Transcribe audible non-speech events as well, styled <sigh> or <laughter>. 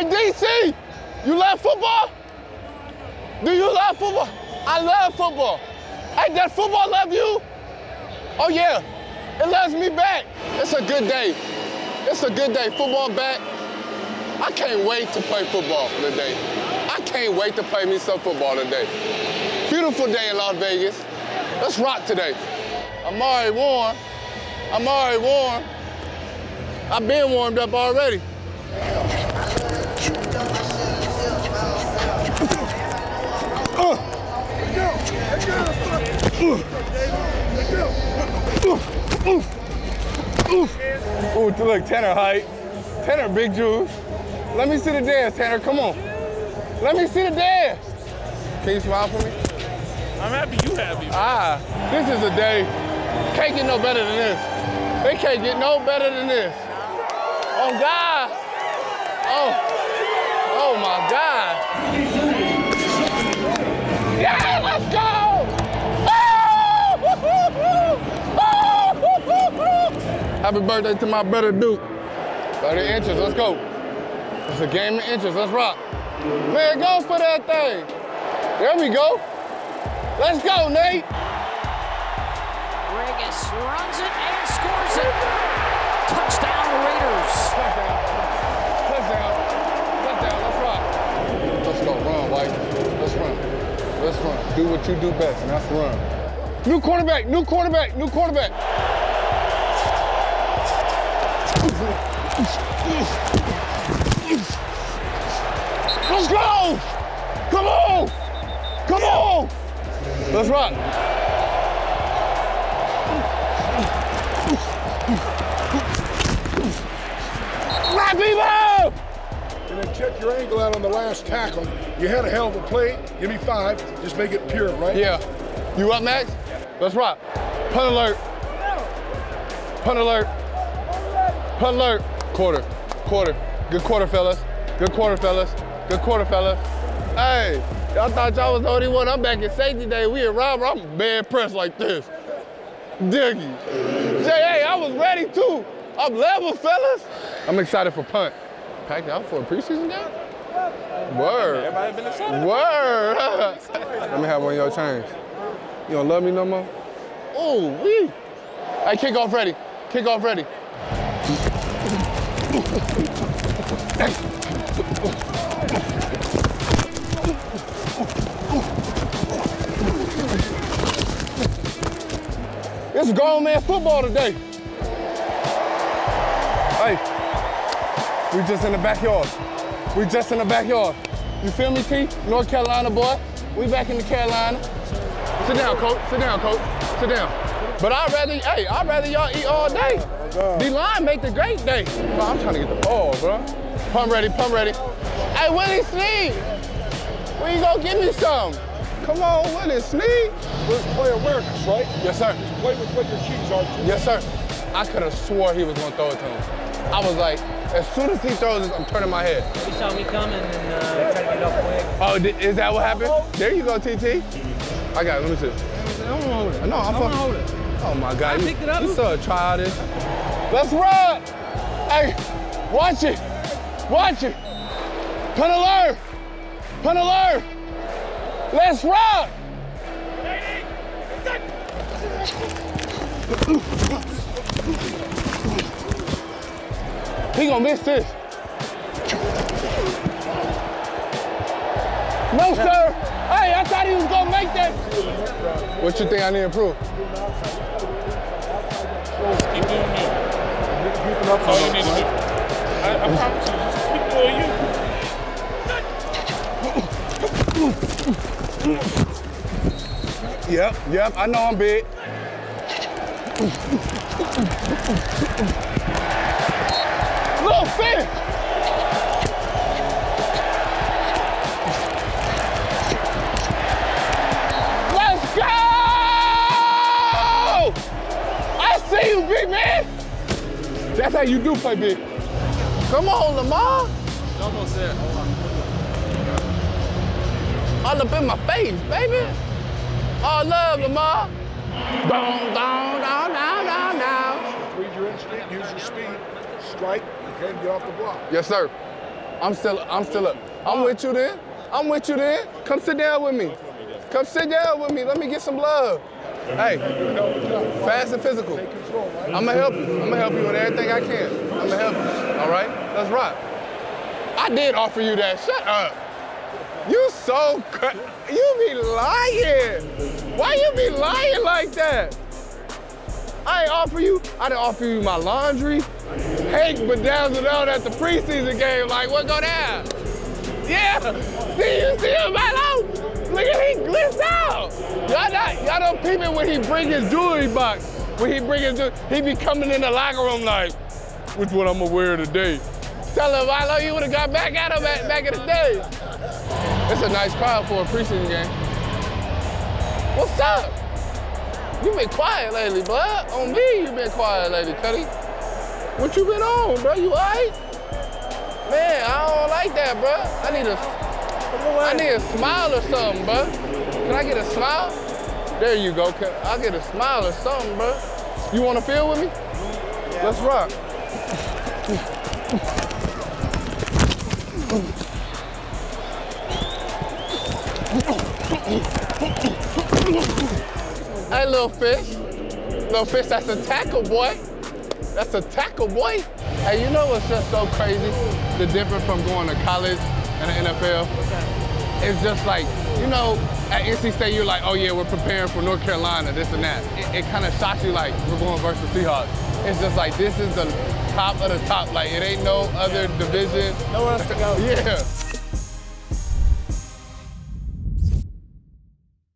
Hey, DC, you love football? Do you love football? I love football. Hey, does football love you? Oh, yeah. It loves me back. It's a good day. It's a good day. Football back. I can't wait to play football today. I can't wait to play me some football today. Beautiful day in Las Vegas. Let's rock today. I'm already warm. I'm already warm. I've been warmed up already. Ooh, look, Tanner height. Tanner big juice. Let me see the dance, Tanner, come on. Let me see the dance. Can you smile for me? I'm happy you happy. Ah, this is a day. Can't get no better than this. They can't get no better than this. Oh God. Oh, oh my God. Yeah, let's go! Oh! <laughs> Happy birthday to my brother Duke. 30 inches, let's go. It's a game of inches, let's rock. Man, go for that thing. There we go. Let's go, Nate. Ragas runs it and scores it. Touchdown Raiders. <laughs> Do what you do best, and that's run. New quarterback. New quarterback. New quarterback. Let's go! Come on! Come on! Let's rock. Your angle out on the last tackle. You had a hell of a play. Give me five. Just make it pure, right? Yeah. You up next? Let's rock. Punt alert. Punt alert. Punt alert. Quarter. Quarter. Good quarter, fellas. Good quarter, fellas. Good quarter, fellas. Hey, y'all thought y'all was the only one. I'm back in safety day. We at Robert. I'm bad pressed like this. Diggy. Jay, hey, I was ready too. I'm level, fellas. I'm excited for punt. Packed out for a preseason game? Word. Everybody been excited. Word. <laughs> Let me have one of your chains. You don't love me no more? Ooh, wee. Hey, kick off ready. Kick off ready. It's grown man football today. We just in the backyard. We just in the backyard. You feel me, T? North Carolina boy. We back in the Carolina. Sit down, coach. Sit down, coach. Sit down. But I'd rather, hey, I'd rather y'all eat all day. The line make the great day. Bro, I'm trying to get the ball, bro. Pump ready, pump ready. Hey, Willie Snead, where you gonna give me some? Come on, Willie Snead. Let's play awareness, right? Yes, sir. Play with what your keys are. too. Yes, sir. I could have swore he was gonna throw it to him. I was like, as soon as he throws it, I'm turning my head. He saw me coming and uh, tried to get up quick. Oh, di- is that what happened? There you go, TT. I got it. Let me see. I want to hold it. No, I'm I want to hold it. Oh my God. I picked it up. You saw a try this. Let's run. Hey, watch it. Watch it. Punt alert. Punt alert. Let's rock. He gonna miss this. No, sir. Hey, I thought he was gonna make that. What you think I need to improve? Keep oh, doing you. That's all you need to do. I, I promise you, just keep doing you. Yep, yep, I know I'm big. Little fish! Let's go! I see you, big man! That's how you do play big. Come on, Lamar. Almost there. All up in my face, baby. All love, Lamar. Down, down, down, Read your instinct, use your speed, strike, and get off the block. Yes, sir. I'm still, I'm still up. I'm with you then. I'm with you then. Come sit down with me. Come sit down with me. Let me get some love. Hey, fast and physical. I'm gonna help you. I'm gonna help you with everything I can. I'm gonna help you. All right? Let's rock. I did offer you that. Shut up. You so you be lying. Why you be lying like that? I ain't offer you. I didn't offer you my laundry. Hank bedazzled out at the preseason game. Like, what go down? Yeah. See you see him, Milo? Look at he glitched out. Y'all not y'all don't peep it when he bring his jewelry box. When he bring his jewelry, he be coming in the locker room like, which one I'm gonna wear today? Tell him, Milo, you would have got back at him back, back in the day. It's a nice crowd for a preseason game. What's up? You been quiet lately, bud. On me, you been quiet lately, Cuddy. What you been on, bro? You alright? Man, I don't like that, bro. I need a, I need a smile or something, bro. Can I get a smile? There you go. Can I get a smile or something, bro? You want to feel with me? Let's rock. <laughs> Hey, little fish. Little fish, that's a tackle, boy. That's a tackle, boy. Hey, you know what's just so crazy? The difference from going to college and the NFL? It's just like, you know, at NC State, you're like, oh yeah, we're preparing for North Carolina, this and that. It, it kind of shocks you like, we're going versus Seahawks. It's just like, this is the top of the top. Like, it ain't no other division. Nowhere else to go. <laughs> Yeah.